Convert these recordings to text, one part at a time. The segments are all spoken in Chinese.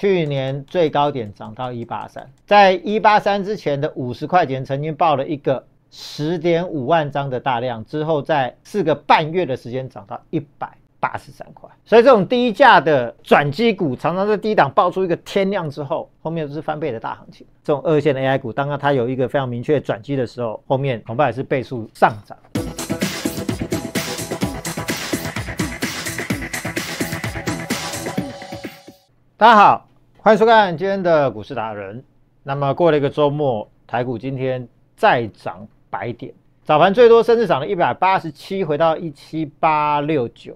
去年最高点涨到一八三，在一八三之前的五十块钱曾经报了一个十点五万张的大量，之后在四个半月的时间涨到一百八十三块。所以这种低价的转机股，常常在低档爆出一个天量之后，后面都是翻倍的大行情。这种二线的 AI 股，当它有一个非常明确的转机的时候，后面恐怕也是倍数上涨。大家好，欢迎收看今天的股市达人。那么过了一个周末，台股今天再涨百点，早盘最多甚至涨了一百八十七，回到一七八六九。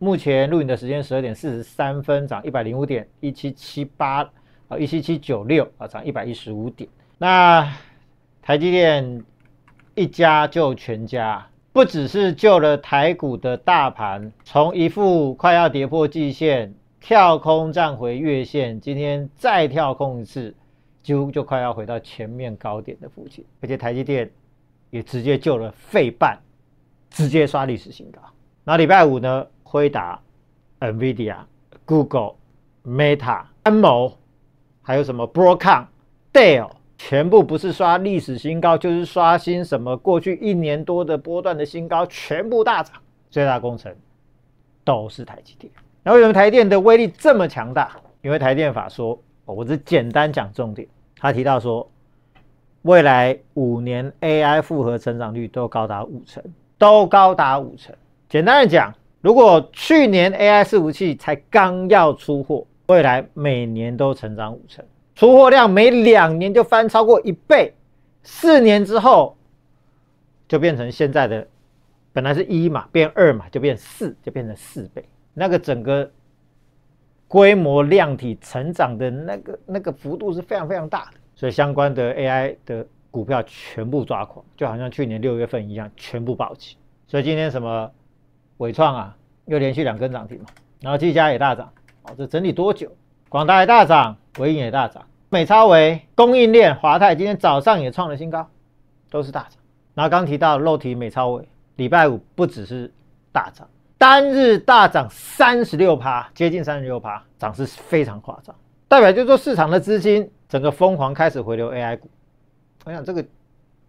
目前录影的时间十二点四十三分，涨一百零五点，一七七八啊，一七七九六啊，涨一百一十五点。那台积电一家救全家，不只是救了台股的大盘，从一副快要跌破季线。跳空站回月线，今天再跳空一次，几乎就快要回到前面高点的附近。而且台积电也直接救了费半，直接刷历史新高。那礼拜五呢？辉达、NVIDIA、Google、Meta、安谋，还有什么 Broadcom、Dell，全部不是刷历史新高，就是刷新什么过去一年多的波段的新高，全部大涨。最大工程都是台积电。那为什么台电的威力这么强大？因为台电法说，我只简单讲重点。他提到说，未来五年 AI 复合成长率都高达五成，都高达五成。简单的讲，如果去年 AI 伺服器才刚要出货，未来每年都成长五成，出货量每两年就翻超过一倍，四年之后就变成现在的本来是一嘛，变二嘛，就变四，就变成四倍。那个整个规模量体成长的那个那个幅度是非常非常大的，所以相关的 AI 的股票全部抓狂，就好像去年六月份一样，全部暴起。所以今天什么伟创啊，又连续两根涨停嘛，然后技嘉也大涨，哦，这整理多久？广达也大涨，伟影也大涨，美超维供应链华泰今天早上也创了新高，都是大涨。然后刚提到肉体美超维，礼拜五不只是大涨。单日大涨三十六趴，接近三十六趴，涨势非常夸张，代表就是说市场的资金整个疯狂开始回流 AI 股。我想这个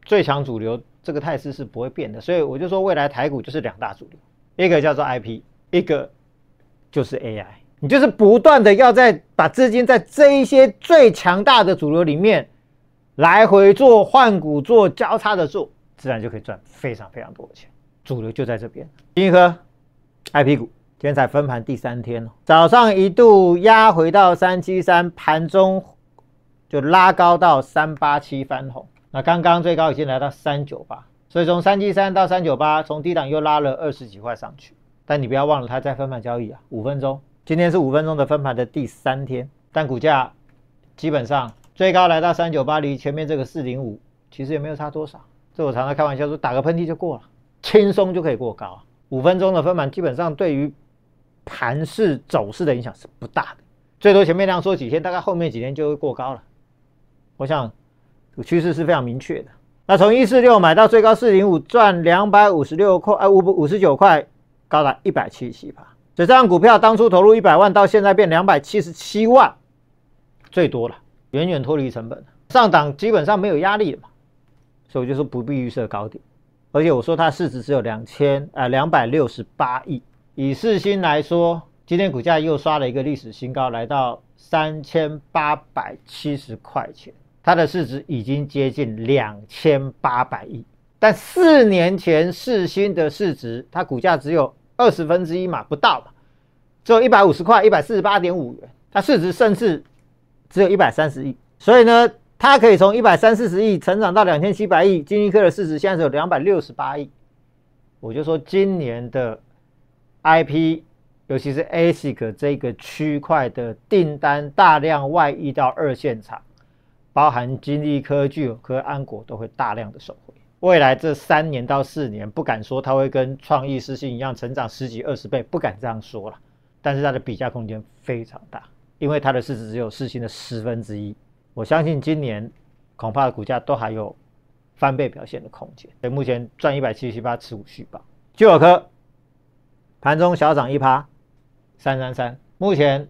最强主流这个态势是不会变的，所以我就说未来台股就是两大主流，一个叫做 IP，一个就是 AI。你就是不断的要在把资金在这一些最强大的主流里面来回做换股、做交叉的做，自然就可以赚非常非常多的钱。主流就在这边，金科。I P 股今天才分盘第三天早上一度压回到三七三，盘中就拉高到三八七翻红，那刚刚最高已经来到三九八，所以从三七三到三九八，从低档又拉了二十几块上去。但你不要忘了，它在分盘交易啊，五分钟，今天是五分钟的分盘的第三天，但股价基本上最高来到三九八，离前面这个四零五其实也没有差多少。这我常常开玩笑说，打个喷嚏就过了，轻松就可以过高。五分钟的分盘基本上对于盘势走势的影响是不大的，最多前面量缩几天，大概后面几天就会过高了。我想趋势是非常明确的。那从一四六买到最高四零五，赚两百五十六块，呃五五十九块，高达一百七十七吧。所以这张股票当初投入一百万，到现在变两百七十七万，最多了，远远脱离成本，上档基本上没有压力了嘛。所以我就说不必预设高点。而且我说它市值只有两千呃两百六十八亿，以四星来说，今天股价又刷了一个历史新高，来到三千八百七十块钱，它的市值已经接近两千八百亿。但四年前四星的市值，它股价只有二十分之一嘛，不到嘛，只有一百五十块，一百四十八点五元，它市值甚至只有一百三十亿，所以呢。它可以从一百三四十亿成长到两千七百亿，金立科的市值现在只有两百六十八亿。我就说今年的 IP，尤其是 ASIC 这个区块的订单大量外溢到二线厂，包含金立科、具有科、安国都会大量的收回。未来这三年到四年，不敢说它会跟创意四星一样成长十几二十倍，不敢这样说了。但是它的比价空间非常大，因为它的市值只有四星的十分之一。我相信今年恐怕股价都还有翻倍表现的空间。所以目前赚一百七十八，持股续报。聚友科盘中小涨一趴，三三三。目前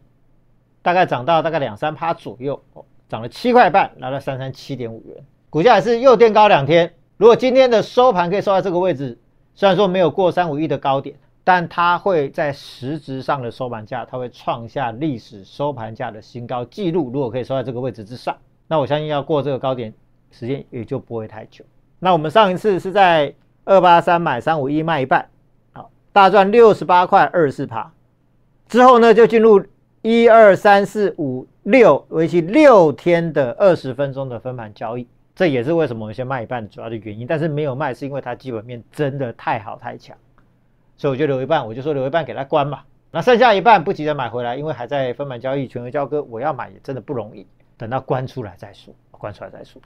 大概涨到大概两三趴左右，涨了七块半，来到三三七点五元，股价也是又垫高两天。如果今天的收盘可以收在这个位置，虽然说没有过三五亿的高点，但它会在实质上的收盘价，它会创下历史收盘价的新高纪录。如果可以收在这个位置之上，那我相信要过这个高点时间也就不会太久。那我们上一次是在二八三买三五一卖一半，好，大赚六十八块二十四趴。之后呢，就进入一二三四五六为期六天的二十分钟的分盘交易，这也是为什么我们先卖一半主要的原因。但是没有卖，是因为它基本面真的太好太强，所以我就留一半，我就说留一半给他关嘛。那剩下一半不急着买回来，因为还在分盘交易、全额交割，我要买也真的不容易，等到关出来再说，关出来再说。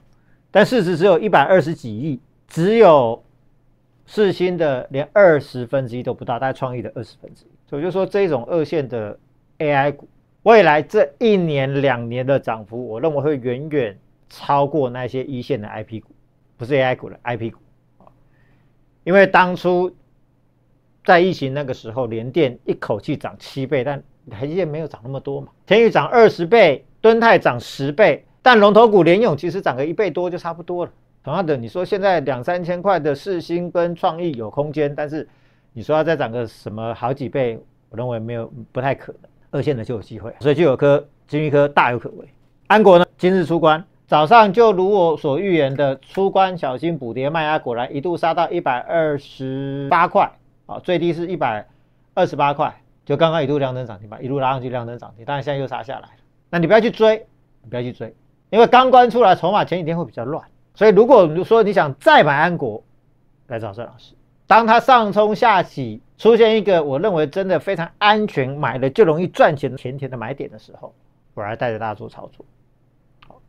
但市值只有一百二十几亿，只有四星的连二十分之一都不到，大概创意的二十分之一。所以就说这种二线的 AI 股，未来这一年两年的涨幅，我认为会远远超过那些一线的 IP 股，不是 AI 股的 IP 股因为当初在疫情那个时候，联电一口气涨七倍，但台积电没有涨那么多嘛。天宇涨二十倍，敦泰涨十倍，但龙头股联勇其实涨个一倍多就差不多了。同样的，你说现在两三千块的四星跟创意有空间，但是。你说要再涨个什么好几倍，我认为没有不太可能，二线的就有机会，所以就有颗金玉科大有可为。安国呢，今日出关，早上就如我所预言的出关，小心补跌卖压，果然一度杀到一百二十八块，啊，最低是一百二十八块，就刚刚一度量增涨停板，一路拉上去量增涨停，当然现在又杀下来了。那你不要去追，你不要去追，因为刚关出来筹码前几天会比较乱，所以如果说你想再买安国，来找郑老师。当它上冲下起，出现一个我认为真的非常安全，买了就容易赚钱的甜甜的买点的时候，我来带着大家做操作。好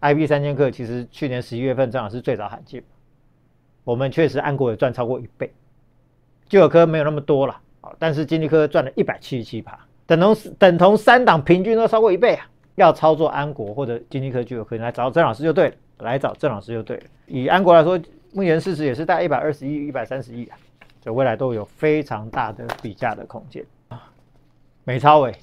，I B 三千克其实去年十一月份正好是最早喊进，我们确实安国也赚超过一倍，聚友科没有那么多了，好，但是金立科赚了一百七十七趴，等同等同三档平均都超过一倍啊！要操作安国或者金立科、聚友科，来找郑老师就对了，来找郑老师就对了。以安国来说。目前市值也是在一百二十亿、一百三十亿啊，就未来都有非常大的比价的空间啊。美超伟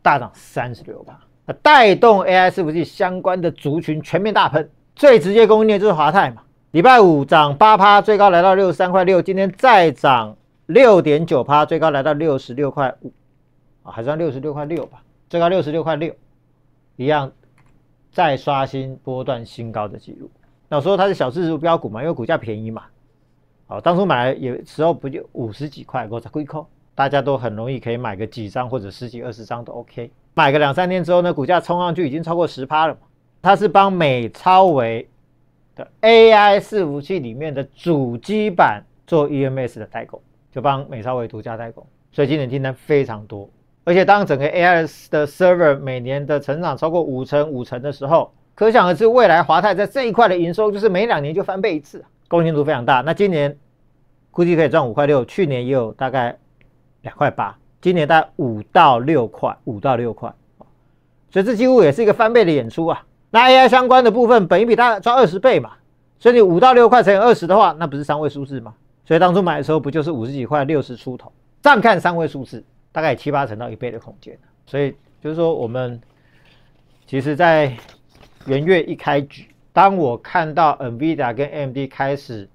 大涨三十六趴带动 AI 伺服器相关的族群全面大喷，最直接供应链就是华泰嘛。礼拜五涨八趴，最高来到六十三块六，今天再涨六点九趴，最高来到六十六块五啊，还算六十六块六吧，最高六十六块六，一样再刷新波段新高的记录。那说它是小市值标股嘛，因为股价便宜嘛。好，当初买有时候不就五十几块，我才归扣，大家都很容易可以买个几张或者十几二十张都 OK。买个两三天之后呢，股价冲上去已经超过十趴了嘛。它是帮美超维的 AI 伺服器里面的主机板做 EMS 的代工，就帮美超维独家代工，所以今年订单非常多。而且当整个 AI 的 server 每年的成长超过五成五成的时候，可想而知，未来华泰在这一块的营收就是每两年就翻倍一次，贡献度非常大。那今年估计可以赚五块六，去年也有大概两块八，今年大概五到六块，五到六块所以这几乎也是一个翻倍的演出啊。那 AI 相关的部分，本一比大赚二十倍嘛，所以你五到六块乘以二十的话，那不是三位数字吗？所以当初买的时候不就是五十几块，六十出头？这样看三位数字，大概七八成到一倍的空间。所以就是说，我们其实，在元月一开局，当我看到 Nvidia 跟 AMD 开始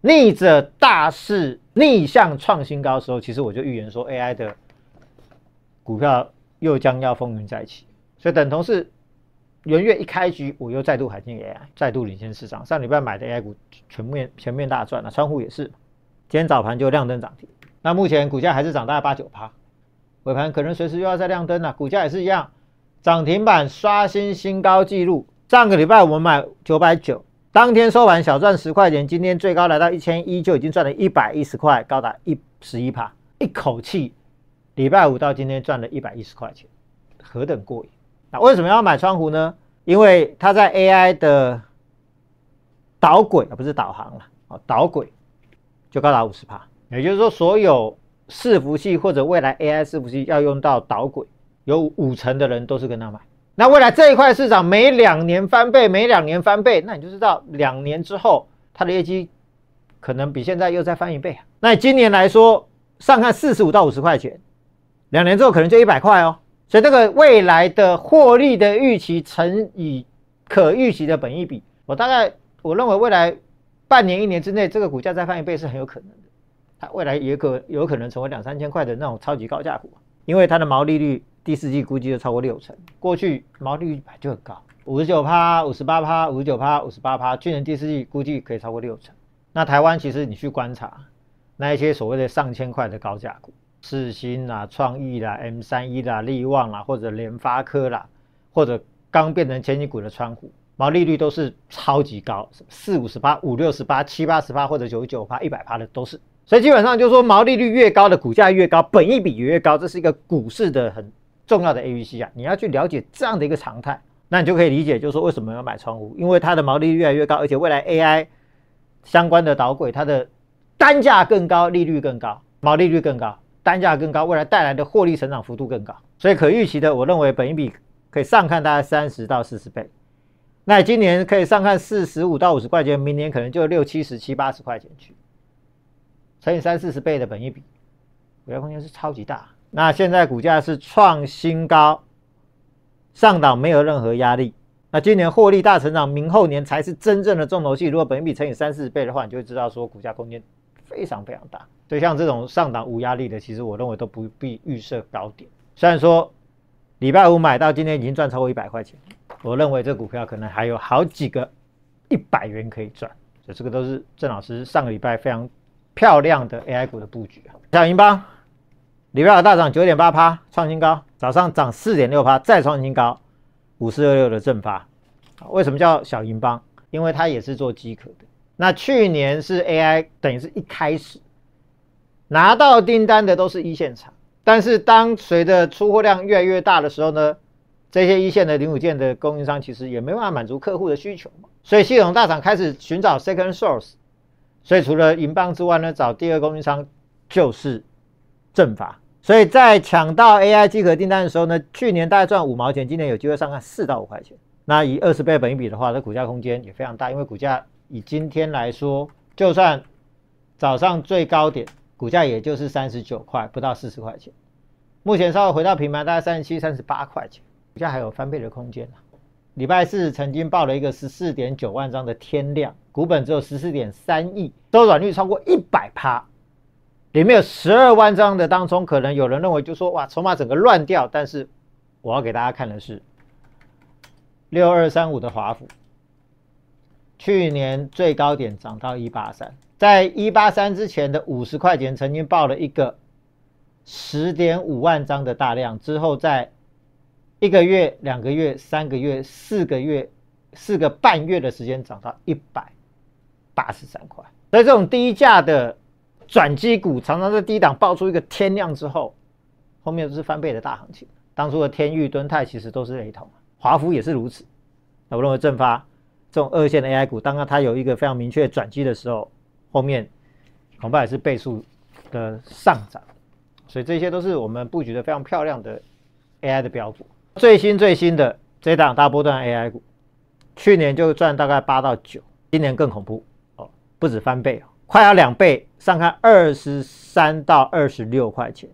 逆着大势逆向创新高的时候，其实我就预言说 AI 的股票又将要风云再起。所以等同是元月一开局，我又再度海进 AI，再度领先市场。上礼拜买的 AI 股全面全面大赚了，窗户也是。今天早盘就亮灯涨停，那目前股价还是涨大概八九趴，尾盘可能随时又要再亮灯了，股价也是一样。涨停板刷新新高纪录。上个礼拜我们买九百九，当天收盘小赚十块钱，今天最高来到一千一，就已经赚了一百一十块，高达一十一趴，一口气礼拜五到今天赚了一百一十块钱，何等过瘾！那为什么要买窗户呢？因为它在 AI 的导轨而不是导航了啊，导轨就高达五十帕，也就是说，所有伺服器或者未来 AI 伺服器要用到导轨。有五成的人都是跟他买，那未来这一块市场每两年翻倍，每两年翻倍，那你就知道两年之后它的业绩可能比现在又再翻一倍啊。那今年来说，上看四十五到五十块钱，两年之后可能就一百块哦。所以这个未来的获利的预期乘以可预期的本益比，我大概我认为未来半年一年之内，这个股价再翻一倍是很有可能的。它未来也可有可能成为两三千块的那种超级高价股，因为它的毛利率第四季估计就超过六成，过去毛利率就很高，五十九趴、五十八趴、五十九趴、五十八趴，去年第四季估计可以超过六成。那台湾其实你去观察那一些所谓的上千块的高价股，四新啦、创意啦、M 三一啦、力旺啦，或者联发科啦，或者刚变成千亿股的川股，毛利率都是超级高，四五十八、五六十八、七八十八或者九十九趴、一百趴的都是。所以基本上就是说，毛利率越高的股价越高，本益比也越高，这是一个股市的很重要的 A、B、C 啊。你要去了解这样的一个常态，那你就可以理解，就是说为什么要买窗户，因为它的毛利率越来越高，而且未来 AI 相关的导轨，它的单价更高，利率更高，毛利率更高，单价更高，未来带来的获利成长幅度更高。所以可预期的，我认为本益比可以上看大概三十到四十倍。那今年可以上看四十五到五十块钱，明年可能就六七十七八十块钱去。乘以三四十倍的本益比，股价空间是超级大。那现在股价是创新高，上档没有任何压力。那今年获利大成长，明后年才是真正的重头戏。如果本益比乘以三四十倍的话，你就会知道说股价空间非常非常大。所以像这种上档无压力的，其实我认为都不必预设高点。虽然说礼拜五买到今天已经赚超过一百块钱，我认为这股票可能还有好几个一百元可以赚。所以这个都是郑老师上个礼拜非常。漂亮的 AI 股的布局啊，小银邦，礼拜二大涨九点八趴，创新高，早上涨四点六趴，再创新高，五四二六的正发，为什么叫小银邦？因为它也是做机壳的。那去年是 AI，等于是一开始拿到订单的都是一线厂，但是当随着出货量越来越大的时候呢，这些一线的零组件的供应商其实也没办法满足客户的需求嘛，所以系统大厂开始寻找 second source。所以除了银邦之外呢，找第二供应商就是正法。所以在抢到 AI 机壳订单的时候呢，去年大概赚五毛钱，今年有机会上看四到五块钱。那以二十倍本一比的话，那股价空间也非常大，因为股价以今天来说，就算早上最高点，股价也就是三十九块，不到四十块钱。目前稍微回到平盘，大概三十七、三十八块钱，股价还有翻倍的空间礼拜四曾经报了一个十四点九万张的天量，股本只有十四点三亿，周转率超过一百趴，里面有十二万张的当中，可能有人认为就说哇，筹码整个乱掉。但是我要给大家看的是六二三五的华府，去年最高点涨到一八三，在一八三之前的五十块钱曾经报了一个十点五万张的大量，之后在。一个月、两个月、三个月、四个月、四个半月的时间涨到一百八十三块，所以这种低价的转机股常常在低档爆出一个天量之后，后面都是翻倍的大行情。当初的天域、敦泰其实都是雷同，华孚也是如此。那我认为正发这种二线的 AI 股，当它有一个非常明确转机的时候，后面恐怕也是倍数的上涨。所以这些都是我们布局的非常漂亮的 AI 的标股。最新最新的这档大波段 AI 股，去年就赚大概八到九，今年更恐怖哦，不止翻倍哦，快要两倍，上看二十三到二十六块钱，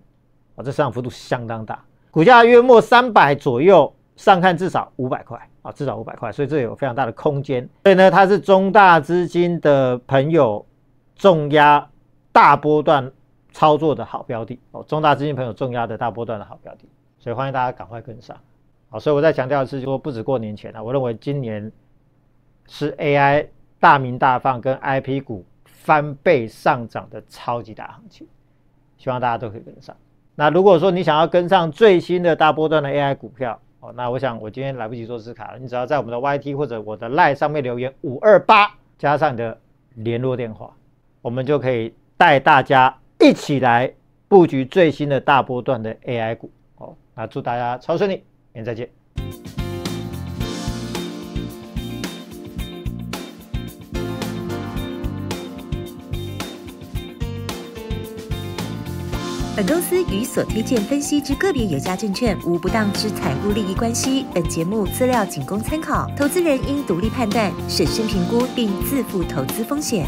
哦，这上涨幅度相当大，股价约莫三百左右，上看至少五百块啊，至少五百块，所以这有非常大的空间。所以呢，它是中大资金的朋友重压大波段操作的好标的哦，中大资金朋友重压的大波段的好标的，所以欢迎大家赶快跟上。好，所以我再强调的是，说不止过年前啊，我认为今年是 AI 大名大放跟 IP 股翻倍上涨的超级大行情，希望大家都可以跟上。那如果说你想要跟上最新的大波段的 AI 股票，哦，那我想我今天来不及做字卡了，你只要在我们的 YT 或者我的 Line 上面留言五二八，加上你的联络电话，我们就可以带大家一起来布局最新的大波段的 AI 股。哦，那祝大家超顺利。明天再见。本公司与所推荐分析之个别有价证券无不当之财务利益关系。本节目资料仅供参考，投资人应独立判断、审慎评估并自负投资风险。